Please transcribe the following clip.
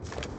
you